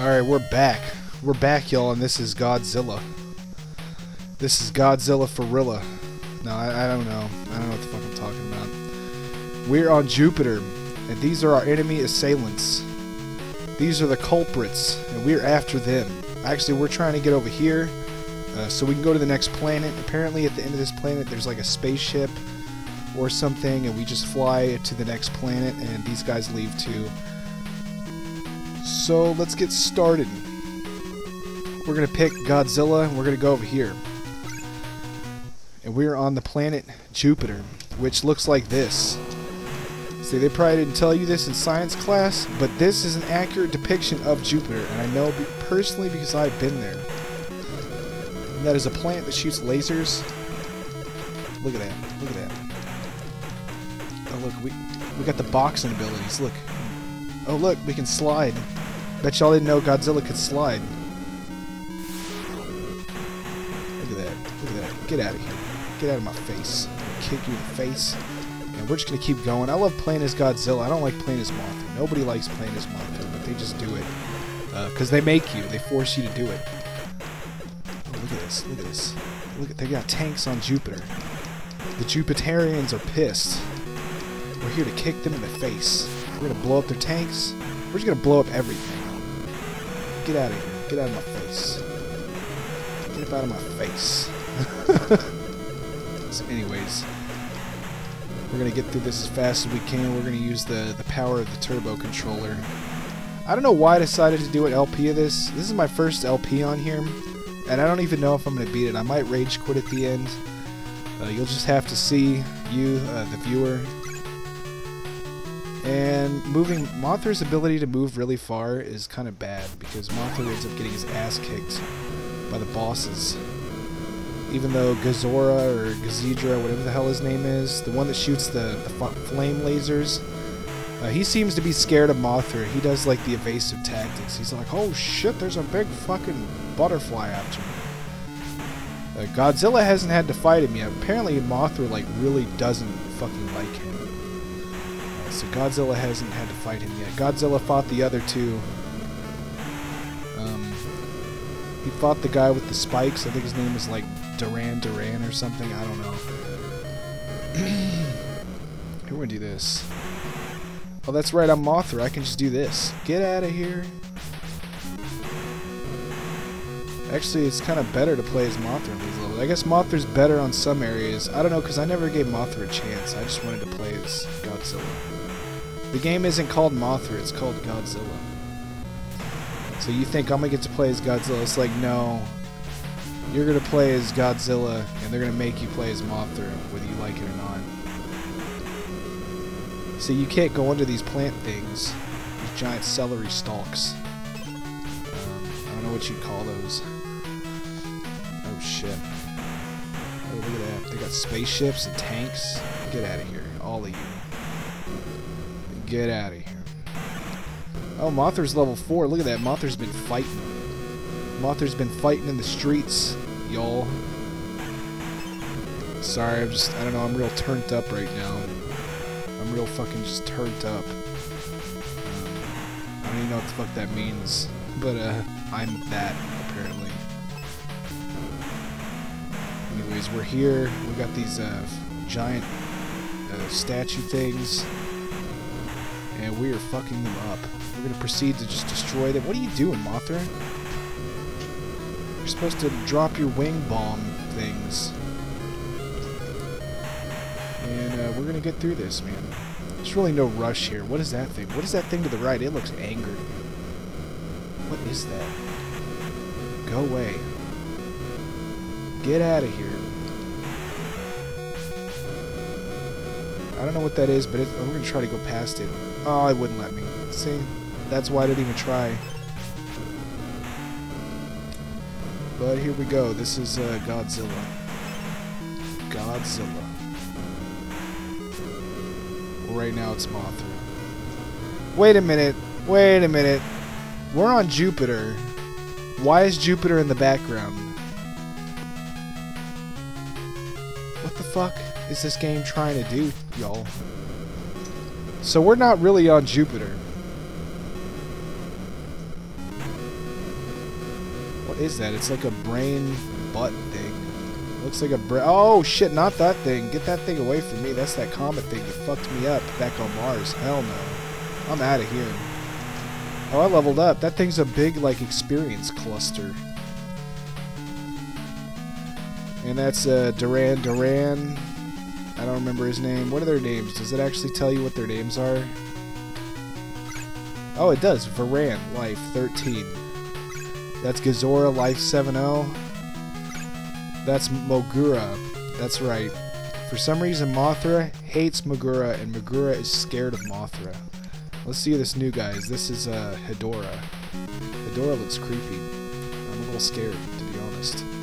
Alright, we're back. We're back, y'all, and this is Godzilla. This is Godzilla Ferilla. No, I, I don't know. I don't know what the fuck I'm talking about. We're on Jupiter, and these are our enemy assailants. These are the culprits, and we're after them. Actually, we're trying to get over here uh, so we can go to the next planet. Apparently, at the end of this planet, there's like a spaceship or something, and we just fly to the next planet, and these guys leave too. So let's get started. We're gonna pick Godzilla, and we're gonna go over here. And we're on the planet Jupiter, which looks like this. See, they probably didn't tell you this in science class, but this is an accurate depiction of Jupiter, and I know personally because I've been there. And that is a planet that shoots lasers. Look at that. Look at that. Oh, look, we, we got the boxing abilities. Look. Oh, look, we can slide. Bet y'all didn't know Godzilla could slide. Look at that. Look at that. Get out of here. Get out of my face. Kick you in the face. And we're just to keep going. I love playing as Godzilla. I don't like playing as Mothra. Nobody likes playing as Mothra, but they just do it. Because uh, they make you. They force you to do it. Oh, look at this. Look at this. Look at They got tanks on Jupiter. The Jupiterians are pissed. We're here to kick them in the face. We're to blow up their tanks. We're just to blow up everything. Get out of here. Get out of my face. Get up out of my face. so anyways, we're to get through this as fast as we can. We're to use the, the power of the turbo controller. I don't know why I decided to do an LP of this. This is my first LP on here, and I don't even know if I'm to beat it. I might rage quit at the end. Uh, you'll just have to see, you, uh, the viewer, and moving Mothra's ability to move really far is kind of bad because Mothra ends up getting his ass kicked by the bosses. Even though Gezora or Gazidra, whatever the hell his name is, the one that shoots the, the flame lasers, uh, he seems to be scared of Mothra. He does like the evasive tactics. He's like, oh shit, there's a big fucking butterfly after me. Uh, Godzilla hasn't had to fight him yet. Apparently Mothra like really doesn't fucking like him so Godzilla hasn't had to fight him yet. Godzilla fought the other two. Um, he fought the guy with the spikes. I think his name is like Duran Duran or something. I don't know. We're gonna do this. Oh, that's right. I'm Mothra. I can just do this. Get out of here. Actually, it's kind of better to play as Mothra these levels. I guess Mothra's better on some areas. I don't know, because I never gave Mothra a chance. I just wanted to play as Godzilla. The game isn't called Mothra, it's called Godzilla. So you think I'm gonna get to play as Godzilla? It's like, no. You're gonna play as Godzilla, and they're gonna make you play as Mothra, whether you like it or not. So you can't go under these plant things, these giant celery stalks. Um, I don't know what you'd call those. Shit. Oh, look at that. They got spaceships and tanks. Get out of here, all of you. Get out of here. Oh, Mothra's level 4. Look at that. Mothra's been fighting. Mothra's been fighting in the streets, y'all. Sorry, I'm just, I don't know, I'm real turned up right now. I'm real fucking just turned up. I don't even know what the fuck that means. But, uh, I'm that, Anyways, we're here. We got these, uh, giant, uh, statue things and we are fucking them up. We're going to proceed to just destroy them. What are you doing, Mothra? You're supposed to drop your wing bomb things. And uh, we're going to get through this, man. There's really no rush here. What is that thing? What is that thing to the right? It looks angry. What is that? Go away. Get out of here. I don't know what that is, but we're going to try to go past it. Oh, it wouldn't let me. See? That's why I didn't even try. But here we go. This is uh, Godzilla. Godzilla. Right now it's Mothra. Wait a minute. Wait a minute. We're on Jupiter. Why is Jupiter in the background? What the fuck is this game trying to do, y'all? So we're not really on Jupiter. What is that? It's like a brain butt thing. Looks like a bra- Oh shit, not that thing. Get that thing away from me. That's that comet thing that fucked me up back on Mars. Hell no. I'm out of here. Oh, I leveled up. That thing's a big, like, experience cluster. And that's uh, Duran Duran. I don't remember his name. What are their names? Does it actually tell you what their names are? Oh, it does. Varan, Life 13. That's Gezora, Life 7-0. That's Moguera. That's right. For some reason, Mothra hates Moguera, and Moguera is scared of Mothra. Let's see this new guys. This is uh, Hedorah. Hedorah looks creepy. I'm a little scared, to be honest.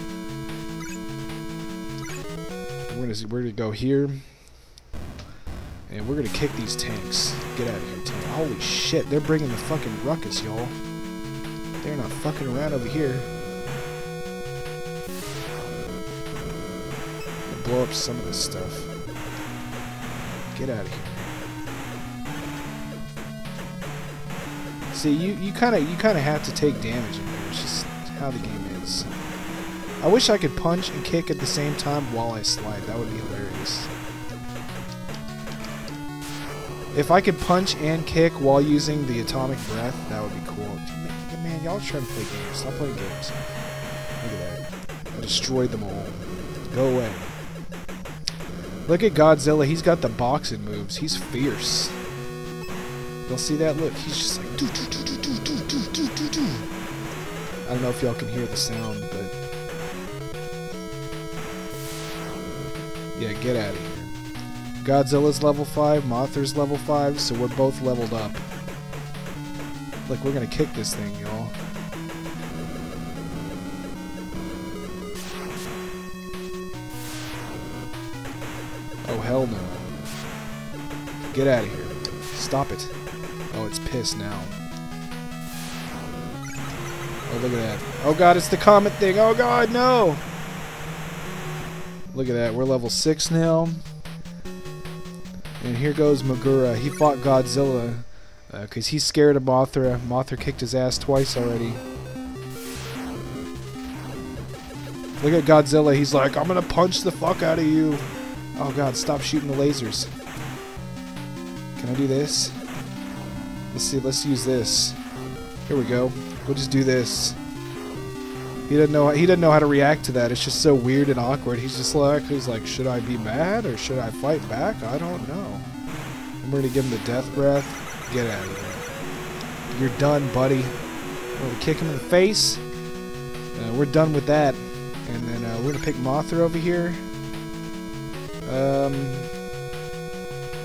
We're gonna we're gonna go here, and we're gonna kick these tanks. Get out of here, tank! Holy shit, they're bringing the fucking ruckus, y'all. They're not fucking around over here. Blow up some of this stuff. Get out of here. See, you you kind of you kind of have to take damage. It's just how the game is. I wish I could punch and kick at the same time while I slide. That would be hilarious. If I could punch and kick while using the atomic breath, that would be cool. Man, y'all trying to play games. Stop playing games. Look at that. I destroyed them all. Go away. Look at Godzilla. He's got the boxing moves. He's fierce. Y'all see that? Look, he's just like... Doo, doo, doo, I don't know if y'all can hear the sound, but yeah, get out of here. Godzilla's level 5, Mothra's level 5, so we're both leveled up. Like, we're gonna kick this thing, y'all. Oh, hell no. Get out of here. Stop it. Oh, it's pissed now. Oh, look at that. Oh god, it's the comet thing. Oh god, no! Look at that. We're level 6 now. And here goes Moguera. He fought Godzilla because uh, he's scared of Mothra. Mothra kicked his ass twice already. Look at Godzilla. He's like, I'm going to punch the fuck out of you. Oh god, stop shooting the lasers. Can I do this? Let's see, let's use this. Here we go. We'll just do this. He doesn't know he doesn't know how to react to that. It's just so weird and awkward. He's just like he's like, should I be mad or should I fight back? I don't know. We're gonna give him the death breath. Get out of here. You're done, buddy. We're gonna kick him in the face. Uh, we're done with that. And then uh, we're gonna pick Mothra over here. Um,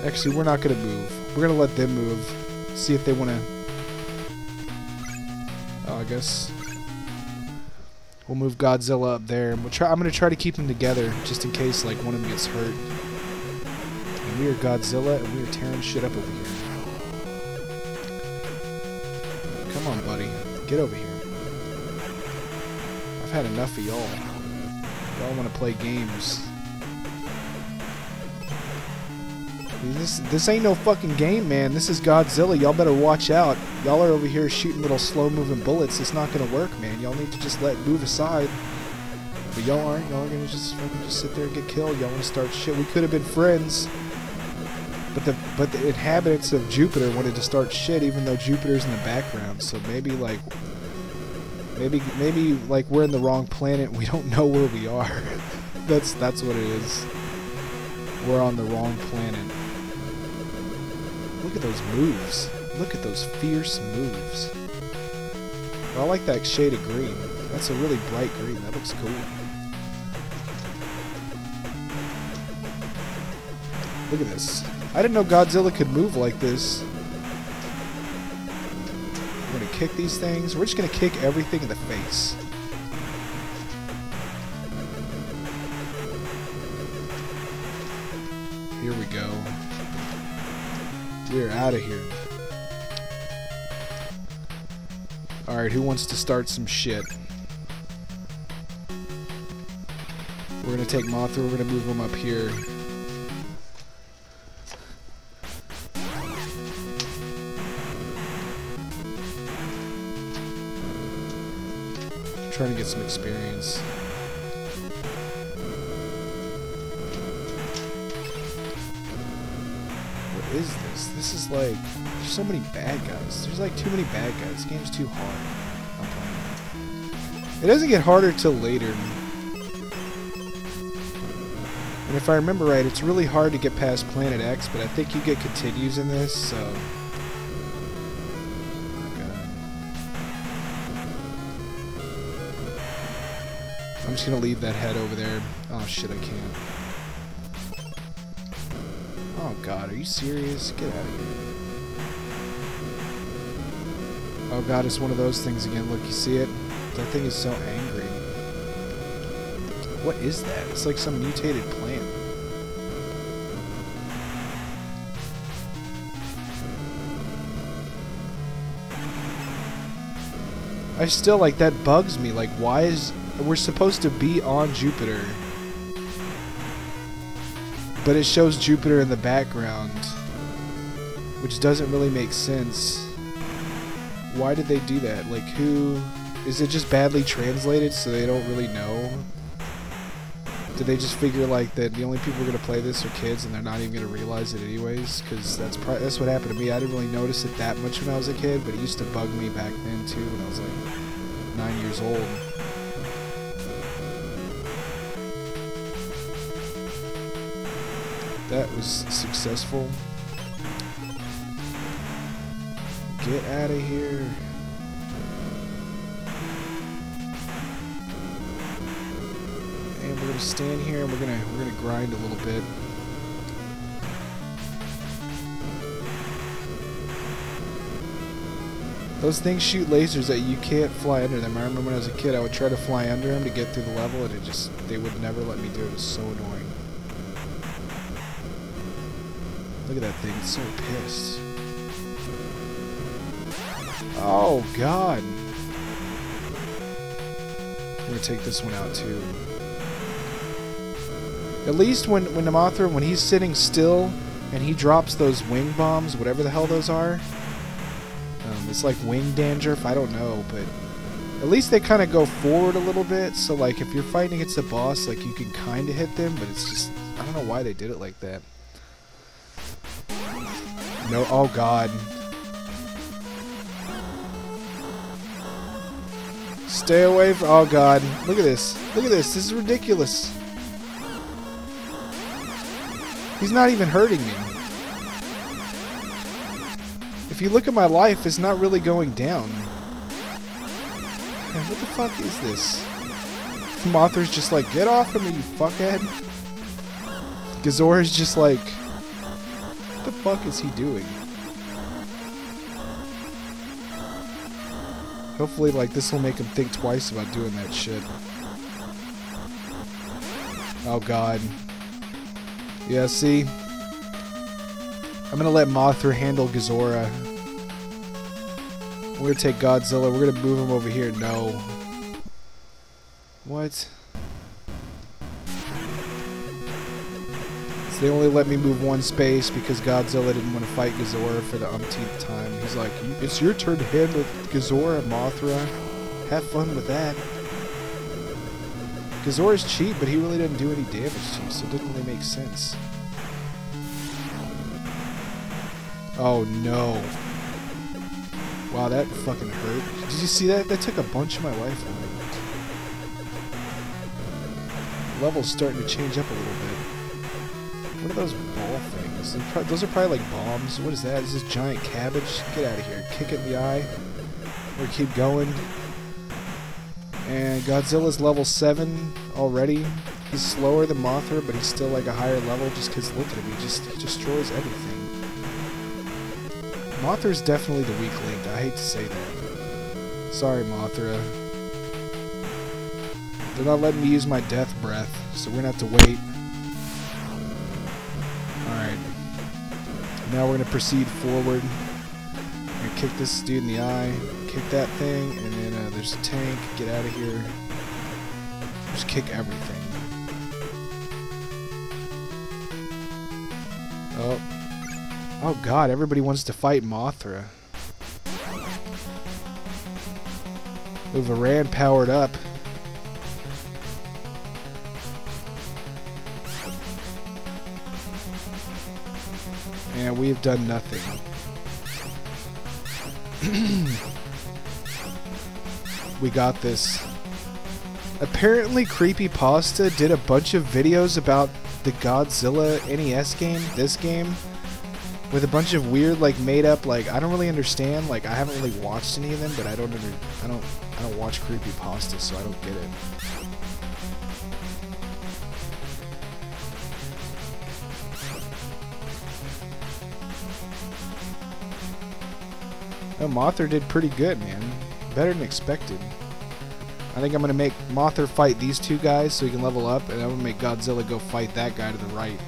actually, we're not gonna move. We're gonna let them move. See if they wanna. Oh, I guess We'll move Godzilla up there, we'll try. I'm gonna try to keep them together just in case like one of them gets hurt. And we are Godzilla, and we are tearing shit up over here. Come on, buddy, get over here. I've had enough of y'all. Y'all want to play games. This this ain't no fucking game, man. This is Godzilla. Y'all better watch out. Y'all are over here shooting little slow-moving bullets. It's not gonna work, man. Y'all need to just let move aside. But y'all aren't. Y'all are gonna just fucking just sit there and get killed. Y'all wanna start shit. We could have been friends. But the but the inhabitants of Jupiter wanted to start shit, even though Jupiter's in the background. So maybe like maybe maybe like we're in the wrong planet. We don't know where we are. that's that's what it is. We're on the wrong planet. Look at those moves. Look at those fierce moves. I like that shade of green. That's a really bright green. That looks cool. Look at this. I didn't know Godzilla could move like this. We're gonna kick these things. We're just gonna kick everything in the face. Here we go. We're out of here. Alright, who wants to start some shit? We're gonna take Mothra, we're gonna move him up here. trying to get some experience. This? Is like... There's so many bad guys. There's like too many bad guys. This game's too hard. It doesn't get harder till later. And if I remember right, it's really hard to get past Planet X, but I think you get continues in this, so... I'm just gonna leave that head over there. Oh shit, I can't. Oh god, are you serious? Get out of here. Oh god, it's one of those things again. Look, you see it? That thing is so angry. What is that? It's like some mutated plant. I still like that bugs me. Like, why is we're supposed to be on Jupiter, but it shows Jupiter in the background, which doesn't really make sense. Why did they do that? Like, who is it? Just badly translated, so they don't really know. Did they just figure like that the only people who are gonna play this are kids, and they're not even gonna realize it anyways? Because that's that's what happened to me. I didn't really notice it that much when I was a kid, but it used to bug me back then too when I was like nine years old. That was successful. Get out of here. And we're gonna stand here and we're gonna we're gonna grind a little bit. Those things shoot lasers that you can't fly under them. I remember when I was a kid, I would try to fly under them to get through the level, and it just they would never let me do it. It was so annoying. Look at that thing, it's so pissed. Oh god. I'm gonna take this one out too. At least when when Mothra, when he's sitting still and he drops those wing bombs, whatever the hell those are. Um, it's like wing dandruff, I don't know, but at least they kind of go forward a little bit. So like if you're fighting against a boss, like you can kind of hit them, but it's just I don't know why they did it like that. No, oh god. Stay away from, oh god. Look at this. Look at this. This is ridiculous. He's not even hurting me. If you look at my life, it's not really going down. What the fuck is this? Mothra's just like, get off of me, you fuckhead. Gezora's just like, the fuck is he doing? Hopefully, like, this will make him think twice about doing that shit. Oh, God. Yeah, see? I'm gonna let Mothra handle Gezora. We're gonna take Godzilla. We're gonna move him over here. No. What? So they only let me move one space because Godzilla didn't want to fight Gezora for the umpteenth time. He's like, it's your turn to handle and Mothra. Have fun with that. Gezora's cheap, but he really didn't do any damage to you, so it didn't really make sense. Oh no. Wow, that fucking hurt. Did you see that? That took a bunch of my life away. Level's starting to change up a little bit. What are those ball things? Those are probably like bombs. What is that? Is this giant cabbage? Get out of here. Kick it in the eye. Or keep going. And Godzilla's level 7 already. He's slower than Mothra, but he's still like a higher level just because look at him. He just he destroys everything. Mothra's definitely the weak link. I hate to say that. Sorry, Mothra. They're not letting me use my death breath, so we're gonna have to wait. Now we're gonna proceed forward. I'm kick this dude in the eye, kick that thing, and then uh, there's a tank. Get out of here. Just kick everything. Oh. Oh god, everybody wants to fight Mothra. The Varan powered up. We have done nothing. we got this. Apparently, Creepypasta did a bunch of videos about the Godzilla NES game, this game, with a bunch of weird, like, made-up, like, I don't really understand. Like, I haven't really watched any of them, but I don't under, I don't, I don't watch Creepypasta, so I don't get it. Oh, Mothra did pretty good, man. Better than expected. I think I'm going to make Mothra fight these two guys so he can level up, and I'm going to make Godzilla go fight that guy to the right.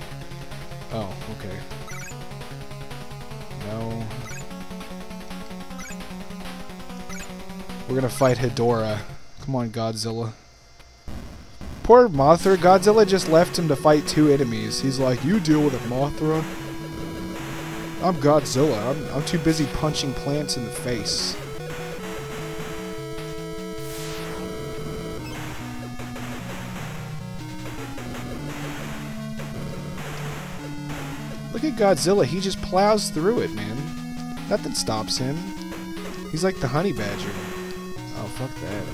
Oh, okay. No. We're going to fight Hedorah. Come on, Godzilla. Poor Mothra. Godzilla just left him to fight two enemies. He's like, you deal with it, Mothra. I'm Godzilla. I'm, I'm too busy punching plants in the face. Look at Godzilla. He just plows through it, man. Nothing stops him. He's like the honey badger. Oh, fuck that.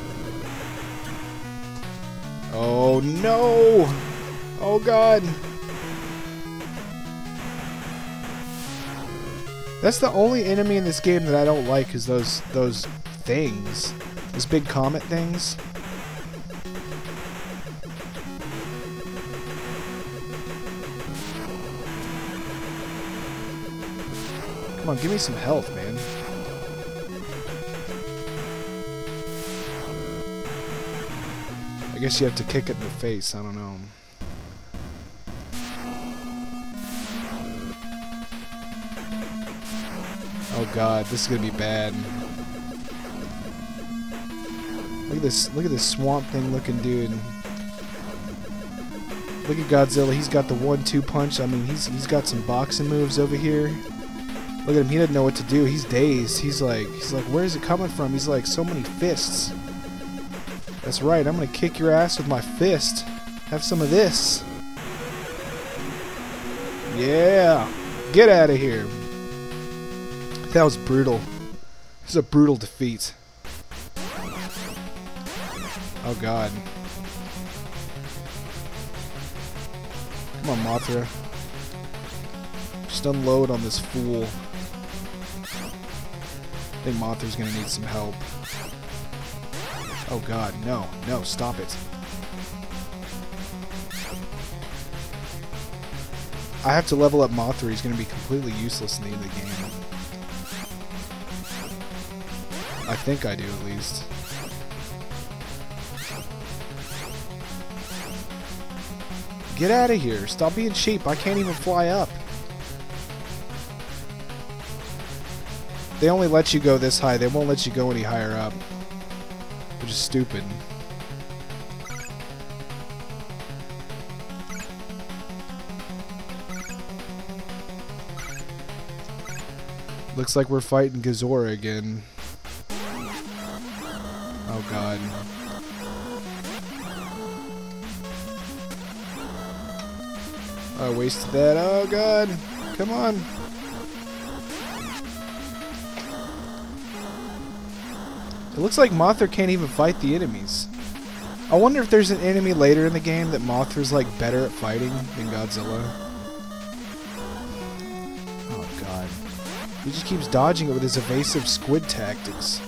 Oh, no! Oh, God. That's the only enemy in this game that I don't like is those those things. Those big comet things. Come on, give me some health, man. I guess you have to kick it in the face, I don't know. God, this is gonna be bad. Look at this look at this swamp thing looking dude. Look at Godzilla, he's got the one-two punch. I mean he's he's got some boxing moves over here. Look at him, he doesn't know what to do. He's dazed. He's like he's like, where's it coming from? He's like so many fists. That's right, I'm gonna kick your ass with my fist. Have some of this. Yeah. Get out of here. That was brutal. This is a brutal defeat. Oh god. Come on, Mothra. Just unload on this fool. I think Mothra's gonna need some help. Oh god, no, no, stop it. I have to level up Mothra, he's gonna be completely useless in the end of the game. I think I do, at least. Get out of here. Stop being cheap. I can't even fly up. They only let you go this high. They won't let you go any higher up. Which is stupid. Looks like we're fighting Gezora again. God. I wasted that. Oh god. Come on. It looks like Mothra can't even fight the enemies. I wonder if there's an enemy later in the game that Mothra's like better at fighting than Godzilla. Oh god. He just keeps dodging it with his evasive squid tactics.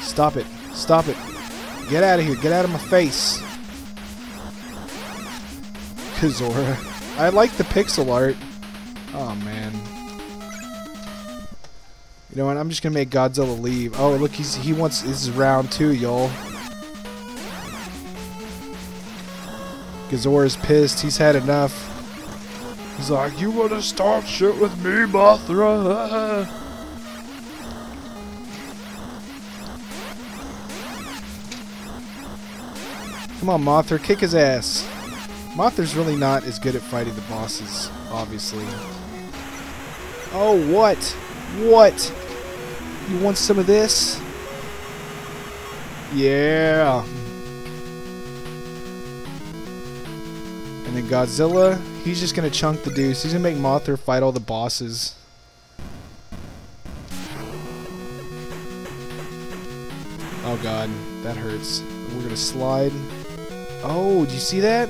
Stop it. Stop it. Get out of here. Get out of my face. Gezora. I like the pixel art. Oh, man. You know what? I'm just to make Godzilla leave. Oh, look. He's, he wants... This is round two, y'all. Gezora's pissed. He's had enough. He's like, you want to start shit with me, Mothra? Come on, Mothra, kick his ass. Mothra's really not as good at fighting the bosses, obviously. Oh, what? What? You want some of this? Yeah. And then Godzilla, he's just gonna chunk the deuce. He's gonna make Mothra fight all the bosses. Oh god, that hurts. We're gonna slide. Oh, do you see that?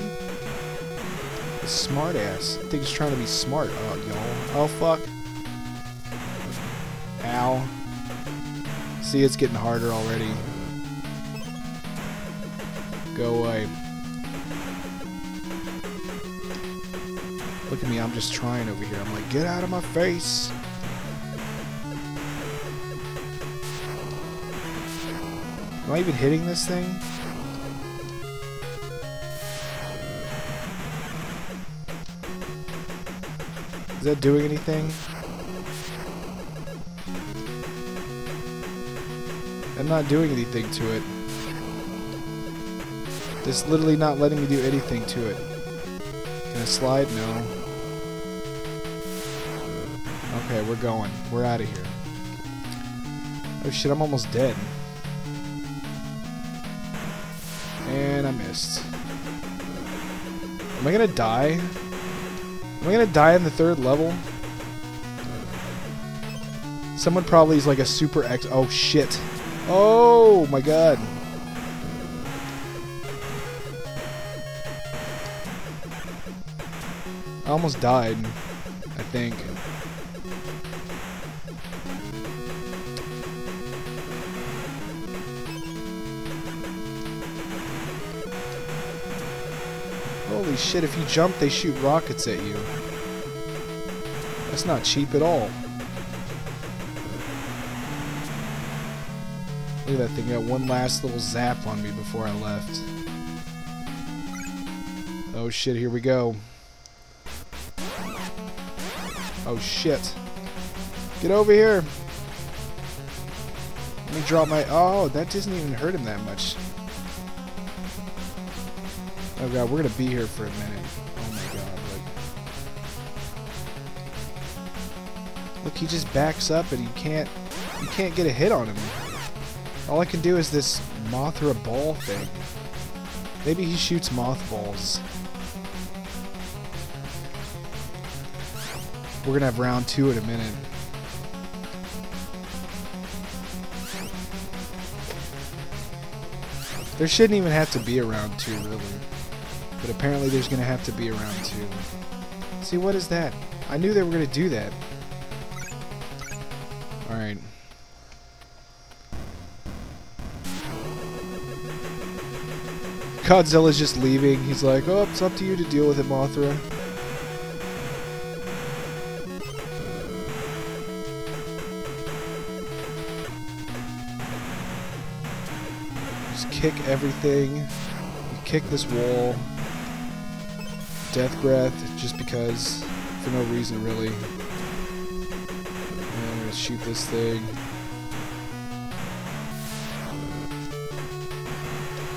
Smart ass. I think he's trying to be smart. Oh, y'all. Oh, fuck. Ow. See, it's getting harder already. Go away. Look at me, I'm just trying over here. I'm like, get out of my face. Am I even hitting this thing? Is that doing anything? I'm not doing anything to it. This literally not letting me do anything to it. Can I slide? No. Okay, we're going. We're out of here. Oh shit, I'm almost dead. And I missed. Am I gonna die? Am I gonna die in the third level? Someone probably is like a super X. Oh shit. Oh my god. I almost died, I think. Shit, if you jump, they shoot rockets at you. That's not cheap at all. Look at that thing, got one last little zap on me before I left. Oh shit, here we go. Oh shit. Get over here! Let me drop my... Oh, that doesn't even hurt him that much. Oh god, we're gonna be here for a minute. Oh my god. Look, he just backs up and you can't... You can't get a hit on him. All I can do is this Mothra ball thing. Maybe he shoots mothballs. We're gonna have round two in a minute. There shouldn't even have to be a round two, really. But apparently there's gonna have to be a round two. See, what is that? I knew they were gonna do that. Alright. Godzilla's just leaving. He's like, oh, it's up to you to deal with it, Mothra. Just kick everything. Kick this wall. Death breath, just because. For no reason, really. I'm gonna shoot this thing.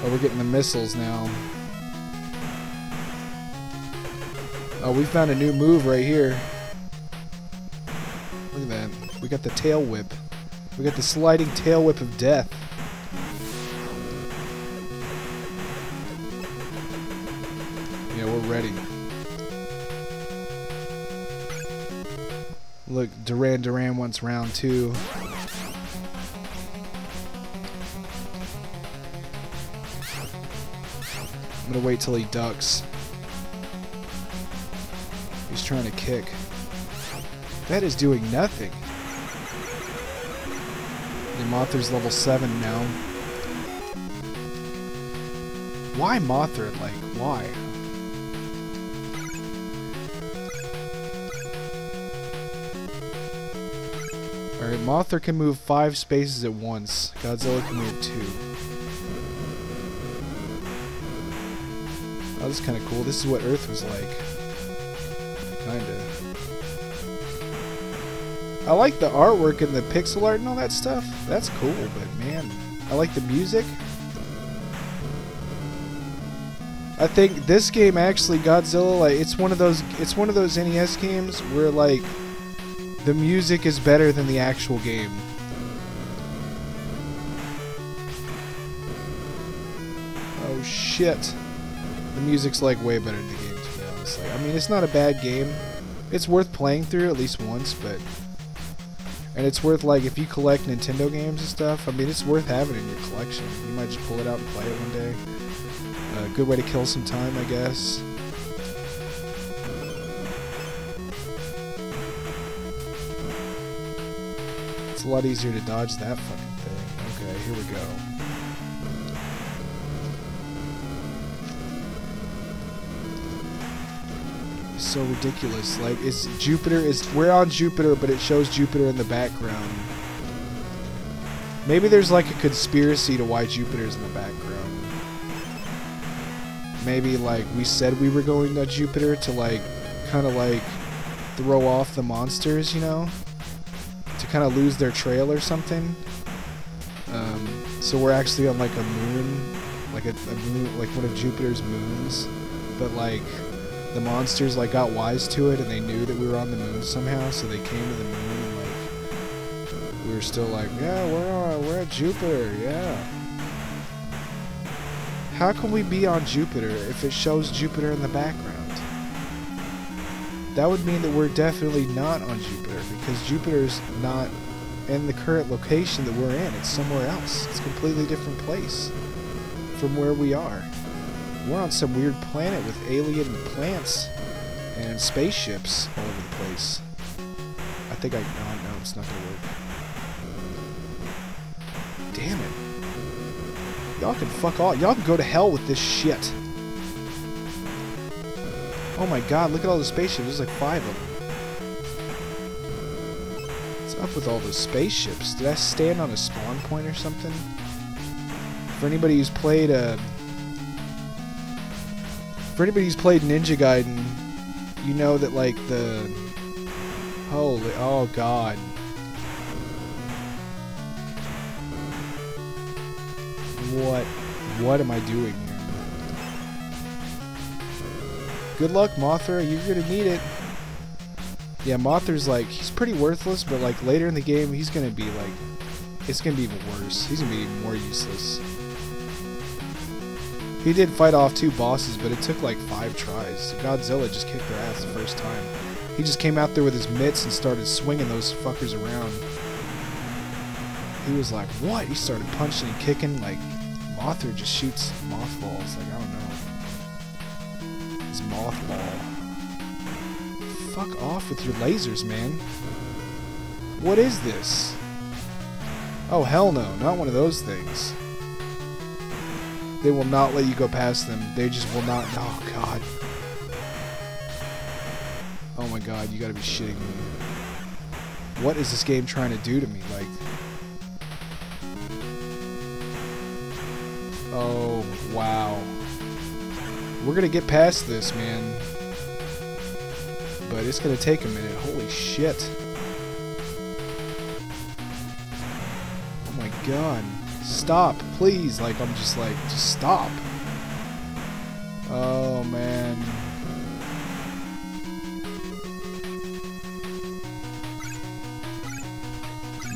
Oh, we're getting the missiles now. Oh, we found a new move right here. Look at that. We got the tail whip. We got the sliding tail whip of death. Duran Duran wants round two. I'm gonna wait till he ducks. He's trying to kick. That is doing nothing. The Mothra's level 7 now. Why Mothra? Like, why? Alright, Mothra can move five spaces at once. Godzilla can move two. Oh, this is kind of cool. This is what Earth was like. Kinda. I like the artwork and the pixel art and all that stuff. That's cool, but man, I like the music. I think this game actually Godzilla like it's one of those it's one of those NES games where like the music is better than the actual game. Oh shit. The music's like way better than the game to be honest. Like, I mean, it's not a bad game. It's worth playing through at least once, but... And it's worth, like, if you collect Nintendo games and stuff, I mean, it's worth having in your collection. You might just pull it out and play it one day. A uh, good way to kill some time, I guess. A lot easier to dodge that fucking thing. Okay, here we go. so ridiculous. Like, it's Jupiter is we're on Jupiter, but it shows Jupiter in the background. Maybe there's like a conspiracy to why Jupiter's in the background. Maybe like we said we were going to Jupiter to like kind of like throw off the monsters, you know, to kind of lose their trail or something. Um, so we're actually on like a moon, like a, a moon, like one of Jupiter's moons, but like the monsters like got wise to it and they knew that we were on the moon somehow, so they came to the moon and like we were still like, yeah, we're on, we're at Jupiter, yeah. How can we be on Jupiter if it shows Jupiter in the background? That would mean that we're definitely not on Jupiter because Jupiter's not in the current location that we're in. It's somewhere else. It's a completely different place from where we are. We're on some weird planet with alien plants and spaceships all over the place. I think I... No, no, it's not gonna work. Damn it. Y'all can fuck off. Y'all can go to hell with this shit. Oh my god, look at all the spaceships. There's like five of them. What's up with all those spaceships? Did I stand on a spawn point or something? For anybody who's played a... Uh, for anybody who's played Ninja Gaiden, you know that like the holy oh god. What what am I doing Good luck, Mothra. You're gonna need it. Yeah, Mothra's like he's pretty worthless, but like later in the game, he's gonna be like it's gonna be even worse. He's gonna be even more useless. He did fight off two bosses, but it took like five tries. Godzilla just kicked their ass the first time. He just came out there with his mitts and started swinging those fuckers around. He was like, what? He started punching and kicking like Mothra just shoots mothballs. Like, I don't know. It's mothball. Fuck off with your lasers, man. What is this? Oh, hell no. Not one of those things. They will not let you go past them. They just will not. Oh, God. Oh, my God. You gotta be shitting me. What is this game trying to do to me? Like... Oh, wow. We're gonna get past this, man. But it's gonna take a minute. Holy shit. Oh my god. Stop, please. Like, I'm just like, just stop. Oh, man.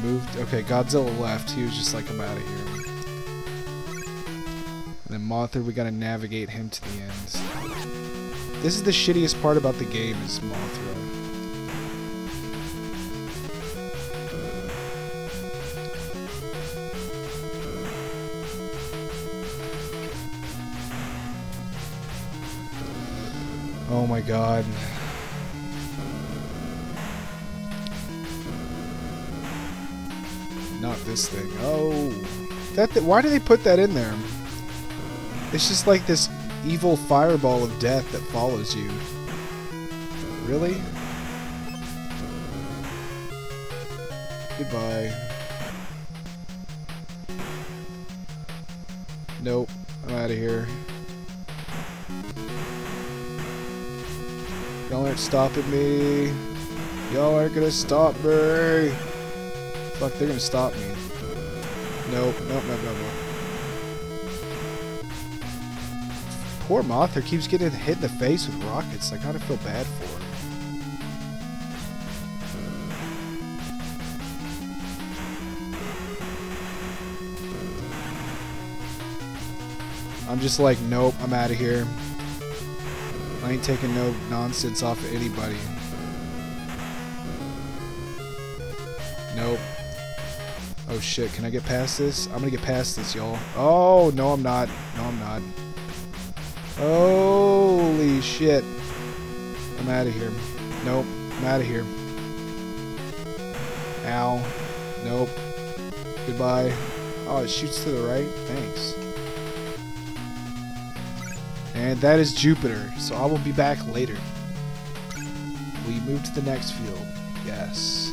Moved. Okay, Godzilla left. He was just like, I'm out of here. Mothra, we gotta navigate him to the end. This is the shittiest part about the game is Mothra. Oh my god. Not this thing. Oh. That th why do they put that in there? It's just like this evil fireball of death that follows you. Really? Goodbye. Nope. I'm out of here. Y'all aren't stopping me. Y'all aren't gonna stop me. Fuck, they're gonna stop me. Nope, nope, nope, nope, nope. Poor Mothra keeps getting hit in the face with rockets. I kinda feel bad for her. I'm just like, nope, I'm out of here. I ain't taking no nonsense off of anybody. Nope. Oh shit, can I get past this? I'm gonna get past this, y'all. Oh, no I'm not. No I'm not. Holy shit. I'm out of here. Nope, I'm out of here. Ow. Nope. Goodbye. Oh, it shoots to the right? Thanks. And that is Jupiter, so I will be back later. Will you move to the next field? Yes.